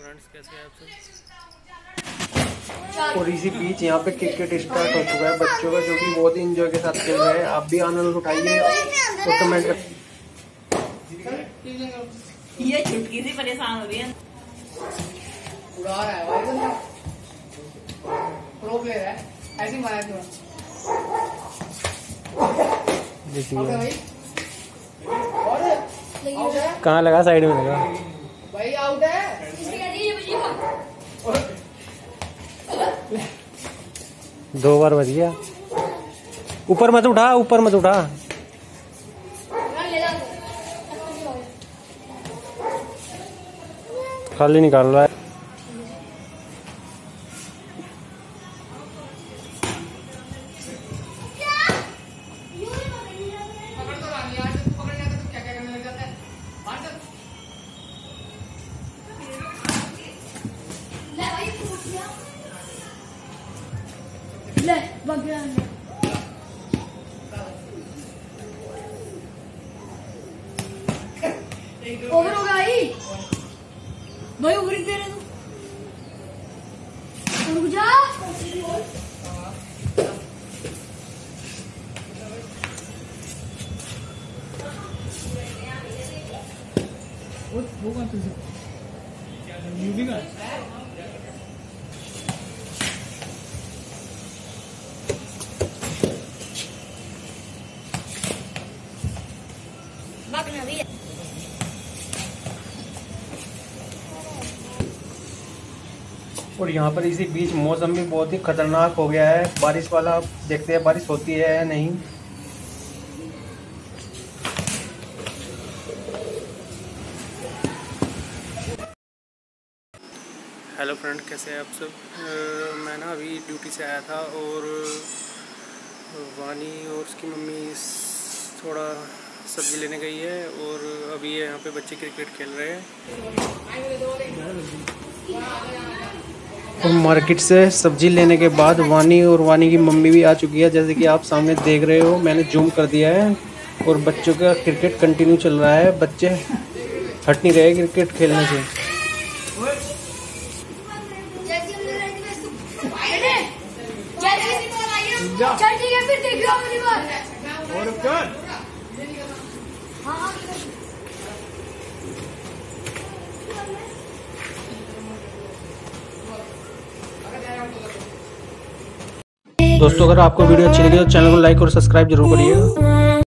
Friends कैसे हैं आप सब? और इसी बीच यहाँ पे क्रिकेट स्टार्ट हो चुका है बच्चों का जो कि बहुत ही इंजॉय के साथ खेल रहे हैं। आप भी आनंद उठाइए और कमेंट कर ये से परेशान हो रही है। उड़ा रहा है भाई बंदा। प्रो प्लेयर है। ऐसे ही मारा तूने देखिए। है भाई। है? कहाँ लगा? साइड में लगा। भाई आउट है। दो बार बज गया ऊपर मत उठा ऊपर मत उठा। खाली निकाल रहा है। बगल ओवर हो गई भाई ओवर दे रहे तू रुक जा भागना भी और यहाँ पर इसी बीच मौसम भी बहुत ही खतरनाक हो गया है। बारिश वाला देखते हैं, बारिश होती है या नहीं। हेलो फ्रेंड कैसे हैं आप सब? मैं ना अभी ड्यूटी से आया था और वानी और उसकी मम्मी थोड़ा सब्ज़ी लेने गई है और अभी ये यहाँ पे बच्चे क्रिकेट खेल रहे हैं। और मार्केट से सब्ज़ी लेने के बाद वानी और वानी की मम्मी भी आ चुकी है जैसे कि आप सामने देख रहे हो मैंने जूम कर दिया है और बच्चों का क्रिकेट कंटिन्यू चल रहा है। बच्चे हट नहीं रहे क्रिकेट खेलने से। चल ठीक है फिर देखियो अगली बार दोस्तों अगर आपको वीडियो अच्छी लगी तो चैनल को लाइक और सब्सक्राइब ज़रूर करिएगा।